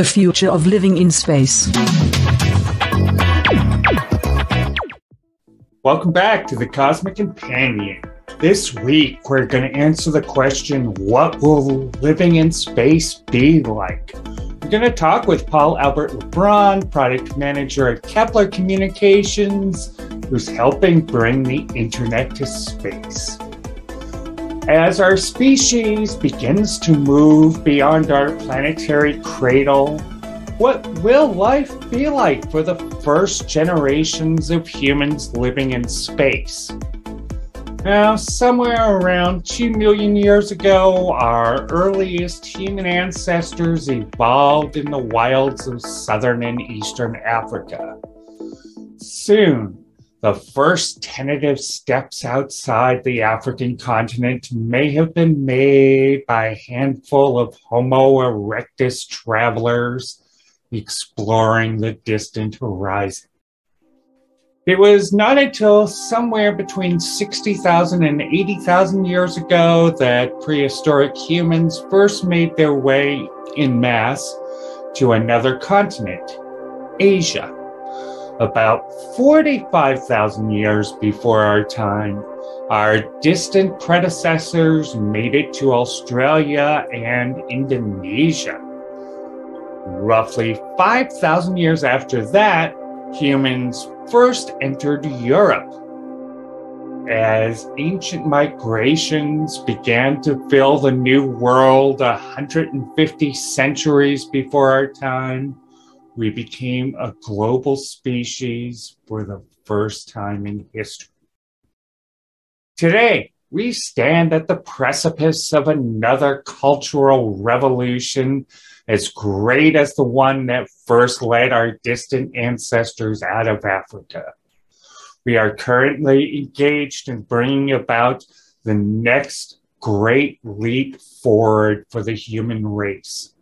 The future of living in space. Welcome back to the Cosmic Companion. This week, we're going to answer the question what will living in space be like? We're going to talk with Paul Albert Lebrun, product manager at Kepler Communications, who's helping bring the internet to space. As our species begins to move beyond our planetary cradle, what will life be like for the first generations of humans living in space? Now, somewhere around 2 million years ago, our earliest human ancestors evolved in the wilds of southern and eastern Africa. Soon, the first tentative steps outside the African continent may have been made by a handful of Homo erectus travelers exploring the distant horizon. It was not until somewhere between 60,000 and 80,000 years ago that prehistoric humans first made their way in mass to another continent, Asia. About 45,000 years before our time, our distant predecessors made it to Australia and Indonesia. Roughly 5,000 years after that, humans first entered Europe. As ancient migrations began to fill the New World 150 centuries before our time, we became a global species for the first time in history. Today, we stand at the precipice of another cultural revolution as great as the one that first led our distant ancestors out of Africa. We are currently engaged in bringing about the next great leap forward for the human race,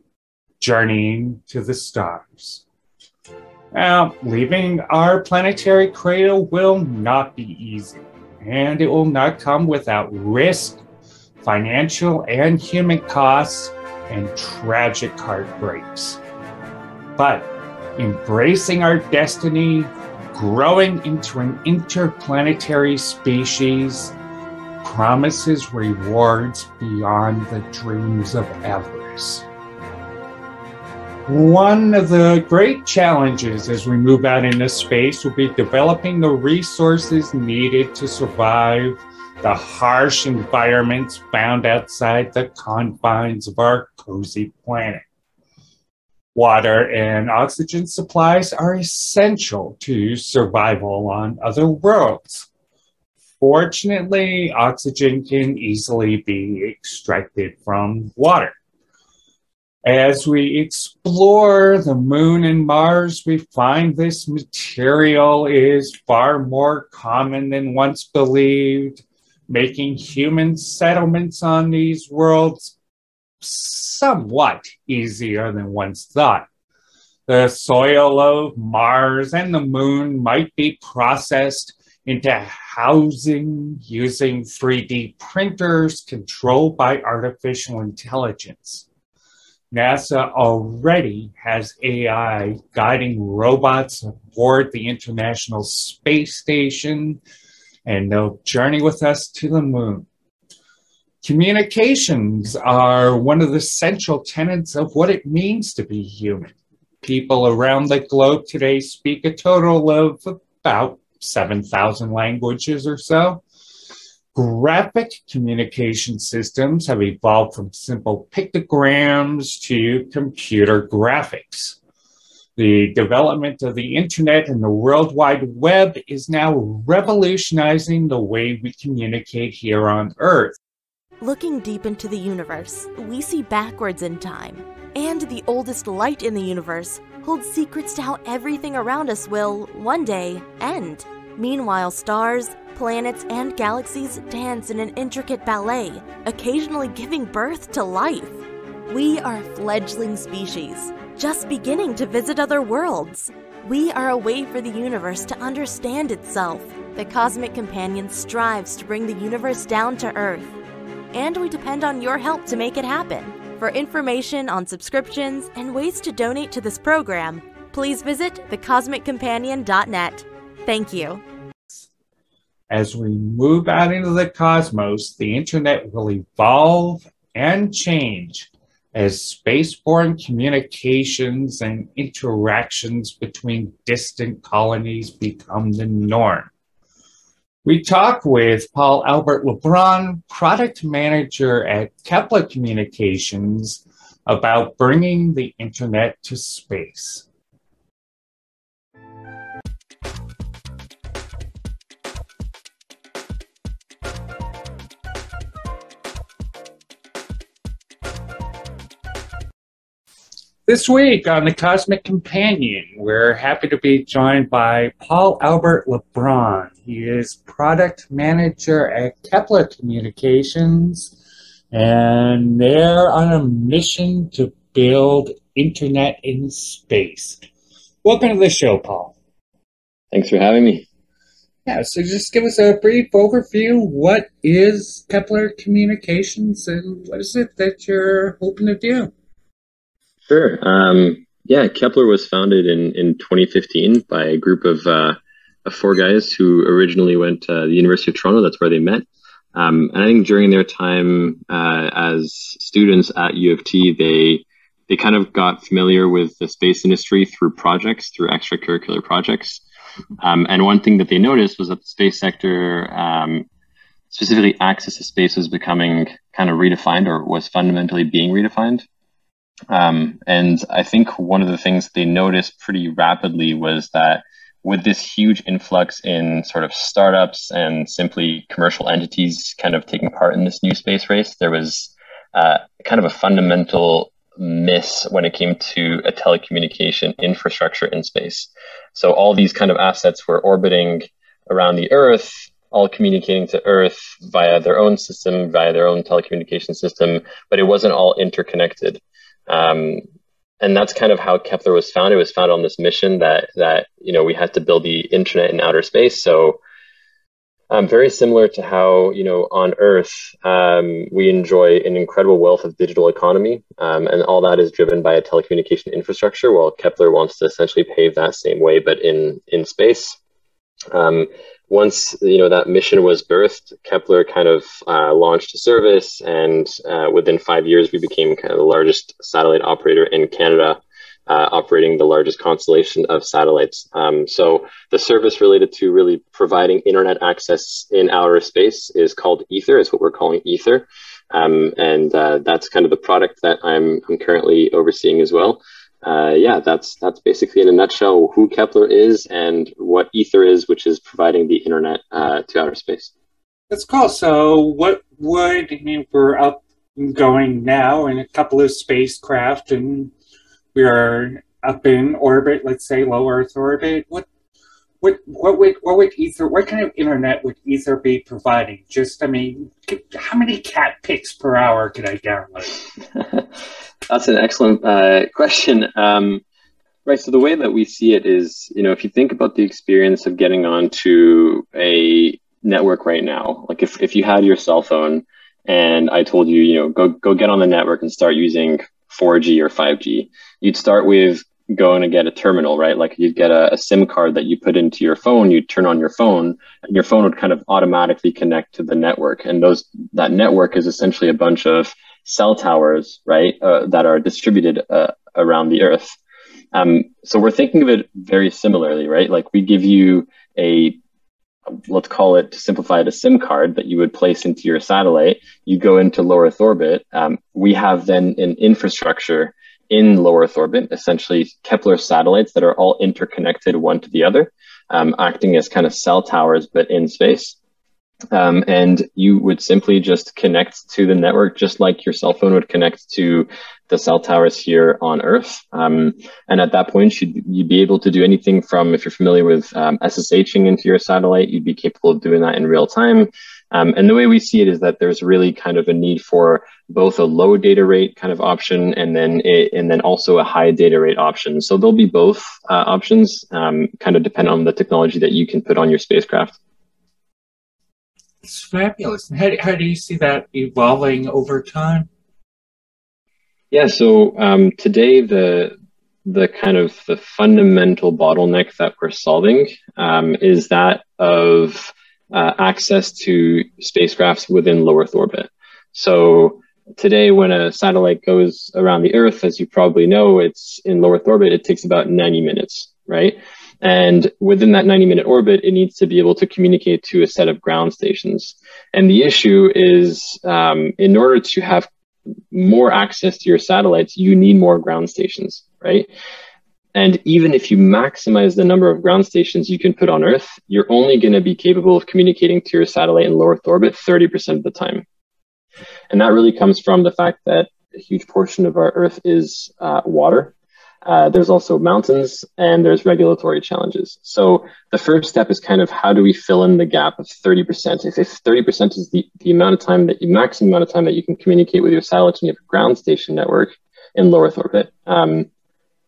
journeying to the stars. Now, leaving our planetary cradle will not be easy and it will not come without risk, financial and human costs, and tragic heartbreaks. But embracing our destiny, growing into an interplanetary species, promises rewards beyond the dreams of avarice. One of the great challenges as we move out into space will be developing the resources needed to survive the harsh environments found outside the confines of our cozy planet. Water and oxygen supplies are essential to survival on other worlds. Fortunately, oxygen can easily be extracted from water. As we explore the moon and Mars, we find this material is far more common than once believed, making human settlements on these worlds somewhat easier than once thought. The soil of Mars and the moon might be processed into housing using 3D printers controlled by artificial intelligence. NASA already has AI guiding robots aboard the International Space Station, and they'll journey with us to the moon. Communications are one of the central tenets of what it means to be human. People around the globe today speak a total of about 7,000 languages or so. Graphic communication systems have evolved from simple pictograms to computer graphics. The development of the internet and the World Wide Web is now revolutionizing the way we communicate here on Earth. Looking deep into the universe, we see backwards in time. And the oldest light in the universe holds secrets to how everything around us will, one day, end. Meanwhile, stars, planets, and galaxies dance in an intricate ballet, occasionally giving birth to life. We are a fledgling species, just beginning to visit other worlds. We are a way for the universe to understand itself. The Cosmic Companion strives to bring the universe down to Earth, and we depend on your help to make it happen. For information on subscriptions and ways to donate to this program, please visit thecosmiccompanion.net. Thank you. As we move out into the cosmos, the internet will evolve and change as spaceborne communications and interactions between distant colonies become the norm. We talk with Paul Albert Lebrun, product manager at Kepler Communications, about bringing the internet to space. This week on the Cosmic Companion, we're happy to be joined by Paul Albert Lebrun. He is product manager at Kepler Communications, and they're on a mission to build internet in space. Welcome to the show, Paul. Thanks for having me. Yeah, so just give us a brief overview. What is Kepler Communications and what is it that you're hoping to do? Sure. Um, yeah, Kepler was founded in, in 2015 by a group of, uh, of four guys who originally went to the University of Toronto. That's where they met. Um, and I think during their time uh, as students at U of T, they they kind of got familiar with the space industry through projects, through extracurricular projects. Um, and one thing that they noticed was that the space sector, um, specifically access to space, was becoming kind of redefined or was fundamentally being redefined. Um, and I think one of the things they noticed pretty rapidly was that with this huge influx in sort of startups and simply commercial entities kind of taking part in this new space race, there was uh, kind of a fundamental miss when it came to a telecommunication infrastructure in space. So all these kind of assets were orbiting around the Earth, all communicating to Earth via their own system, via their own telecommunication system, but it wasn't all interconnected. Um, and that's kind of how Kepler was founded. It was founded on this mission that that you know we had to build the internet in outer space. So um, very similar to how you know on Earth um, we enjoy an incredible wealth of digital economy, um, and all that is driven by a telecommunication infrastructure. While Kepler wants to essentially pave that same way, but in in space. Once you know that mission was birthed, Kepler kind of uh, launched a service, and uh, within five years, we became kind of the largest satellite operator in Canada, uh, operating the largest constellation of satellites. Um, so the service related to really providing internet access in outer space is called Ether. It's what we're calling Ether, um, and uh, that's kind of the product that I'm I'm currently overseeing as well uh, yeah, that's that's basically in a nutshell who Kepler is and what Ether is, which is providing the internet uh, to outer space. That's cool. So, what would I mean? We're up and going now in a couple of spacecraft, and we are up in orbit. Let's say low Earth orbit. What what what would what would Ether? What kind of internet would Ether be providing? Just I mean, how many cat pics per hour could I download? That's an excellent uh, question. Um, right. So the way that we see it is, you know, if you think about the experience of getting onto a network right now, like if, if you had your cell phone and I told you, you know, go go get on the network and start using 4G or 5G, you'd start with going to get a terminal, right? Like you'd get a, a, SIM card that you put into your phone, you'd turn on your phone, and your phone would kind of automatically connect to the network. And those that network is essentially a bunch of cell towers, right, uh, that are distributed uh, around the Earth. Um, so we're thinking of it very similarly, right? Like we give you a, let's call it to simplify it, a SIM card that you would place into your satellite. You go into low Earth orbit. Um, we have then an infrastructure in low Earth orbit, essentially Kepler satellites that are all interconnected one to the other, um, acting as kind of cell towers, but in space. Um, and you would simply just connect to the network just like your cell phone would connect to the cell towers here on Earth. Um, and at that point, you'd, you'd, be able to do anything from, if you're familiar with um, SSHing into your satellite, you'd be capable of doing that in real time. Um, and the way we see it is that there's really kind of a need for both a low data rate kind of option and then it, and then also a high data rate option. So there'll be both uh, options, um, kind of depend on the technology that you can put on your spacecraft. It's fabulous. How, how do you see that evolving over time? Yeah, so um, today the the kind of the fundamental bottleneck that we're solving um, is that of uh, access to spacecrafts within low Earth orbit. So today, when a satellite goes around the Earth, as you probably know, it's in low Earth orbit. It takes about 90 minutes, right? And within that 90 minute orbit, it needs to be able to communicate to a set of ground stations. And the issue is um, in order to have more access to your satellites, you need more ground stations, right? And even if you maximize the number of ground stations you can put on Earth, you're only going to be capable of communicating to your satellite in low Earth orbit 30% of the time. And that really comes from the fact that a huge portion of our Earth is uh, water. Uh, there's also mountains and there's regulatory challenges. So the first step is kind of how do we fill in the gap of 30%? If, if 30% is the, the amount of time that you, maximum amount of time that you can communicate with your satellite and you have a ground station network in low Earth orbit, um,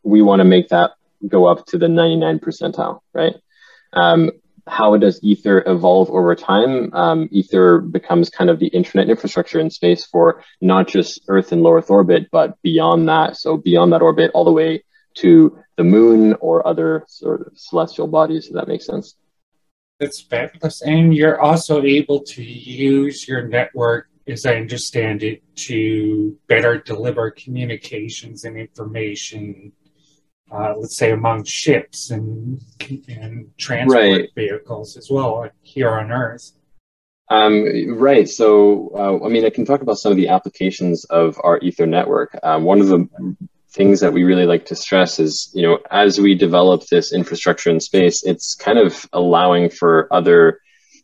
we want to make that go up to the 99 percentile, right? Um, how does Ether evolve over time? Um, Ether becomes kind of the internet infrastructure in space for not just Earth and low Earth orbit, but beyond that. So beyond that orbit, all the way to the moon or other sort of celestial bodies. If that makes sense. That's fabulous, and you're also able to use your network, as I understand it, to better deliver communications and information uh, let's say among ships and and transport right. vehicles as well here on Earth. Um, right. So, uh, I mean, I can talk about some of the applications of our Ether network. Um, one of the things that we really like to stress is, you know, as we develop this infrastructure in space, it's kind of allowing for other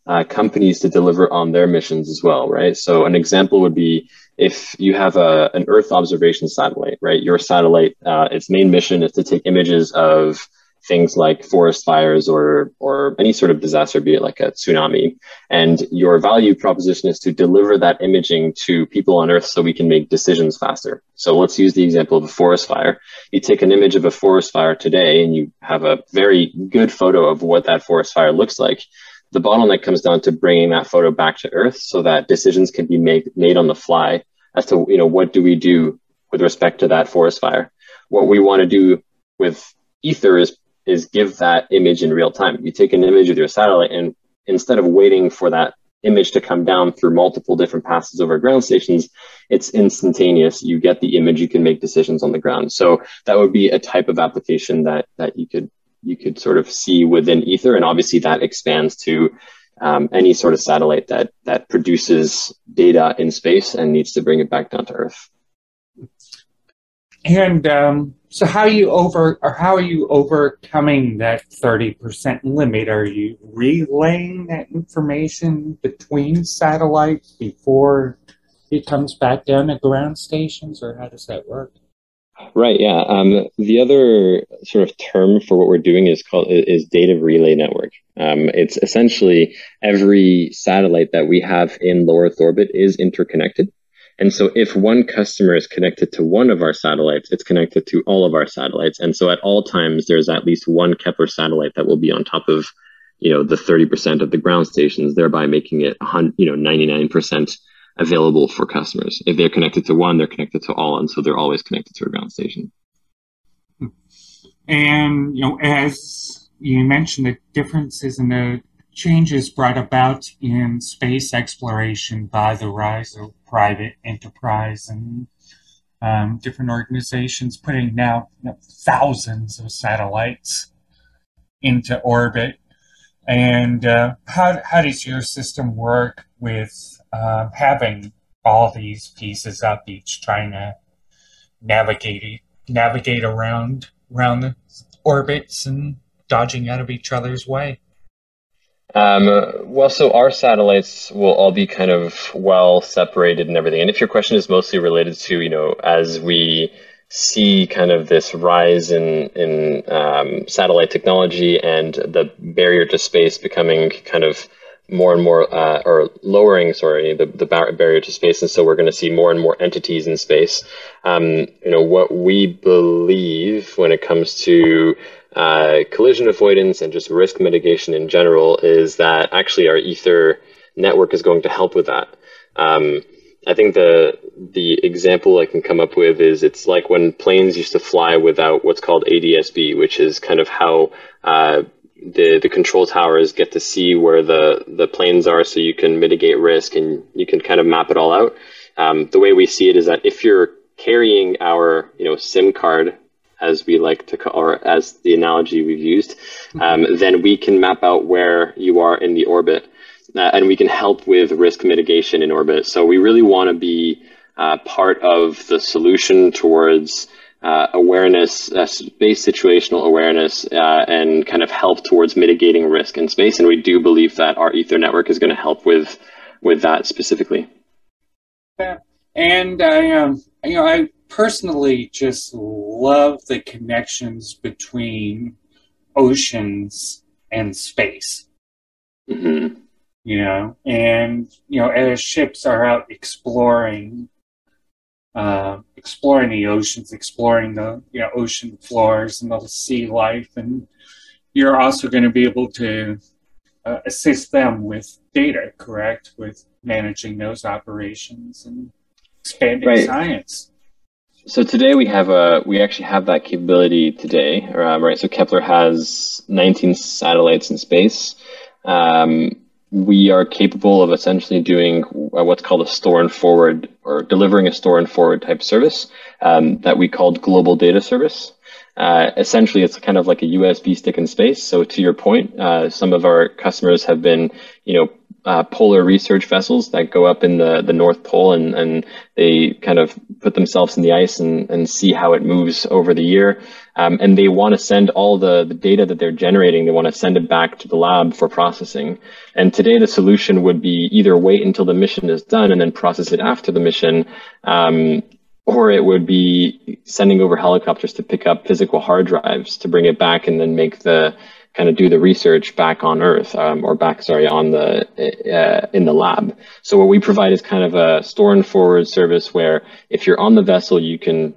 uh, companies to deliver on their missions as well, right? So, an example would be if you have a, an Earth observation satellite, right? Your satellite, uh, its main mission is to take images of things like forest fires or or any sort of disaster, be it like a tsunami. And your value proposition is to deliver that imaging to people on Earth so we can make decisions faster. So let's use the example of a forest fire. You take an image of a forest fire today and you have a very good photo of what that forest fire looks like the bottleneck comes down to bringing that photo back to earth so that decisions can be made, made on the fly as to you know what do we do with respect to that forest fire. What we want to do with ether is is give that image in real time. You take an image with your satellite and instead of waiting for that image to come down through multiple different passes over ground stations it's instantaneous. You get the image you can make decisions on the ground. So that would be a type of application that that you could you could sort of see within Ether, and obviously that expands to um, any sort of satellite that that produces data in space and needs to bring it back down to Earth. And um, so, how are you over, or how are you overcoming that thirty percent limit? Are you relaying that information between satellites before it comes back down to ground stations, or how does that work? Right. Yeah. Um, the other sort of term for what we're doing is called is data relay network. Um, it's essentially every satellite that we have in low Earth orbit is interconnected. And so if one customer is connected to one of our satellites, it's connected to all of our satellites. And so at all times, there's at least one Kepler satellite that will be on top of, you know, the 30% of the ground stations, thereby making it, you know, 99% available for customers. If they're connected to one, they're connected to all, and so they're always connected to a ground station. And you know, as you mentioned, the differences and the changes brought about in space exploration by the rise of private enterprise and um, different organizations putting now you know, thousands of satellites into orbit. And uh, how, how does your system work with um, having all these pieces up each trying to navigate navigate around around the orbits and dodging out of each other's way. Um, well, so our satellites will all be kind of well separated and everything. And if your question is mostly related to, you know, as we see kind of this rise in in um, satellite technology and the barrier to space becoming kind of more and more, uh, or lowering, sorry, the, the barrier to space. And so we're going to see more and more entities in space. Um, you know, what we believe when it comes to uh, collision avoidance and just risk mitigation in general is that actually our Ether network is going to help with that. Um, I think the the example I can come up with is it's like when planes used to fly without what's called ADSB, which is kind of how uh, the the control towers get to see where the the planes are, so you can mitigate risk and you can kind of map it all out. Um, the way we see it is that if you're carrying our you know SIM card, as we like to call, or as the analogy we've used, um, then we can map out where you are in the orbit, uh, and we can help with risk mitigation in orbit. So we really want to be uh, part of the solution towards uh, awareness, uh, space situational awareness, uh, and kind of help towards mitigating risk in space. And we do believe that our Ether network is going to help with with that specifically. Yeah. And I, um, you know, I personally just love the connections between oceans and space. Mm-hmm. You know, and you know, as ships are out exploring uh, exploring the oceans, exploring the you know ocean floors and the sea life, and you're also going to be able to uh, assist them with data, correct, with managing those operations and expanding right. science. So today we have a we actually have that capability today, uh, right? So Kepler has 19 satellites in space. Um, we are capable of essentially doing what's called a store and forward or delivering a store and forward type service um, that we called global data service. Uh, essentially, it's kind of like a USB stick in space. So to your point, uh, some of our customers have been, you know, uh, polar research vessels that go up in the, the North Pole and, and they kind of put themselves in the ice and, and see how it moves over the year. Um, and they want to send all the, the data that they're generating, they want to send it back to the lab for processing. And today the solution would be either wait until the mission is done and then process it after the mission, um, or it would be sending over helicopters to pick up physical hard drives to bring it back and then make the kind of do the research back on Earth um, or back, sorry, on the uh, in the lab. So what we provide is kind of a store and forward service where if you're on the vessel, you can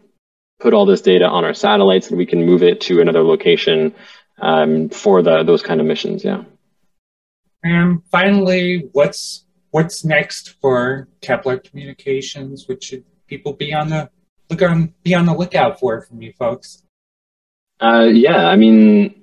put all this data on our satellites and we can move it to another location um, for the those kind of missions. Yeah. And finally, what's what's next for Kepler Communications? What should people be on the look on be on the lookout for from you folks? Uh, yeah, I mean,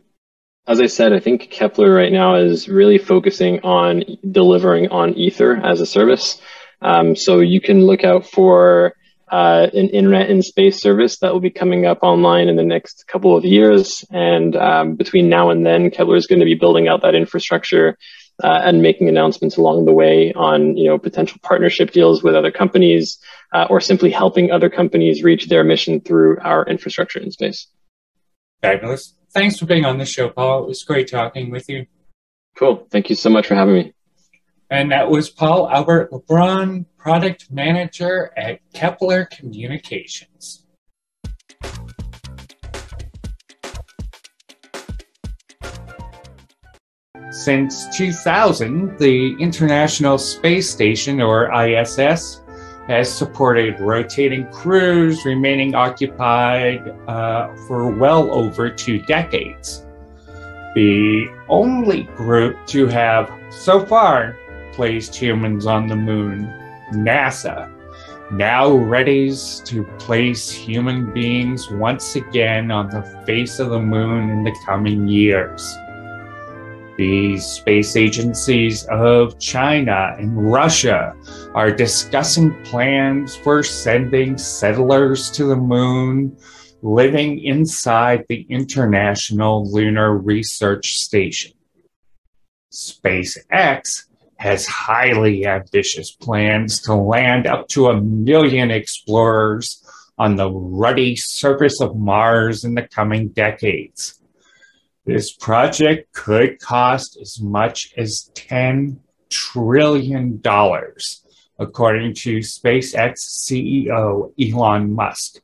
as I said, I think Kepler right now is really focusing on delivering on Ether as a service. Um, so you can look out for uh, an internet in space service that will be coming up online in the next couple of years. And um, between now and then, Kepler is going to be building out that infrastructure uh, and making announcements along the way on you know potential partnership deals with other companies uh, or simply helping other companies reach their mission through our infrastructure in space. Fabulous thanks for being on the show, Paul. It was great talking with you. Cool. Thank you so much for having me. And that was Paul Albert Lebrun, Product Manager at Kepler Communications. Since 2000, the International Space Station, or ISS, has supported rotating crews remaining occupied uh, for well over two decades. The only group to have so far placed humans on the moon, NASA, now readies to place human beings once again on the face of the moon in the coming years. The space agencies of China and Russia are discussing plans for sending settlers to the moon living inside the International Lunar Research Station. SpaceX has highly ambitious plans to land up to a million explorers on the ruddy surface of Mars in the coming decades. This project could cost as much as $10 trillion, according to SpaceX CEO Elon Musk.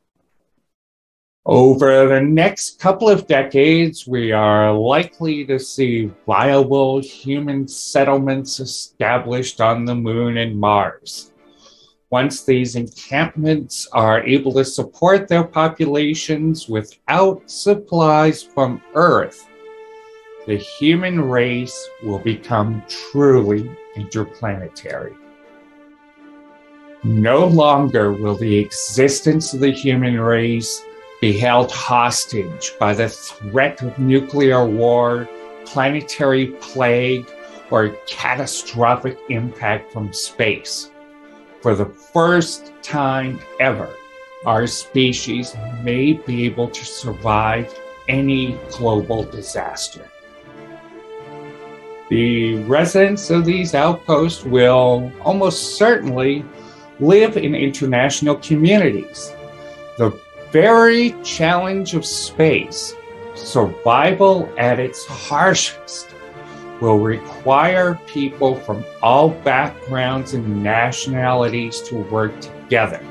Over the next couple of decades, we are likely to see viable human settlements established on the moon and Mars. Once these encampments are able to support their populations without supplies from Earth, the human race will become truly interplanetary. No longer will the existence of the human race be held hostage by the threat of nuclear war, planetary plague, or catastrophic impact from space. For the first time ever, our species may be able to survive any global disaster. The residents of these outposts will almost certainly live in international communities. The very challenge of space, survival at its harshest, will require people from all backgrounds and nationalities to work together.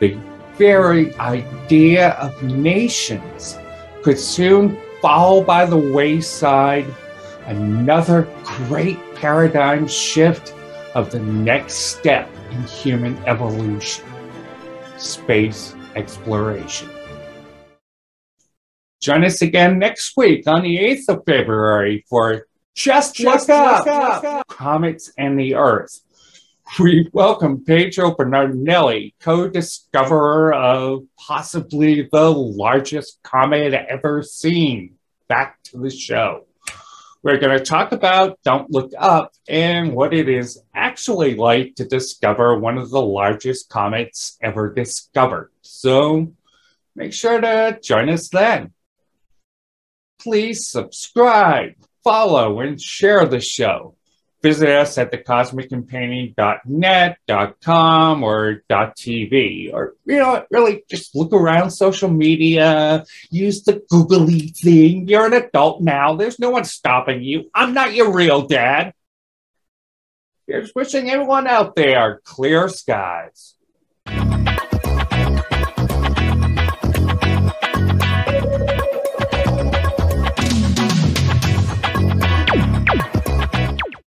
The very idea of nations could soon fall by the wayside. Another great paradigm shift of the next step in human evolution space exploration. Join us again next week on the 8th of February for Just, Just Look, up, look up Comets and the Earth. We welcome Pedro Bernardinelli, co discoverer of possibly the largest comet ever seen, back to the show. We're going to talk about Don't Look Up and what it is actually like to discover one of the largest comets ever discovered. So make sure to join us then. Please subscribe, follow, and share the show visit us at thecosmiccompanion.net, .com, or dot .tv. Or, you know, really just look around social media, use the googly thing. You're an adult now. There's no one stopping you. I'm not your real dad. Here's wishing everyone out there clear skies.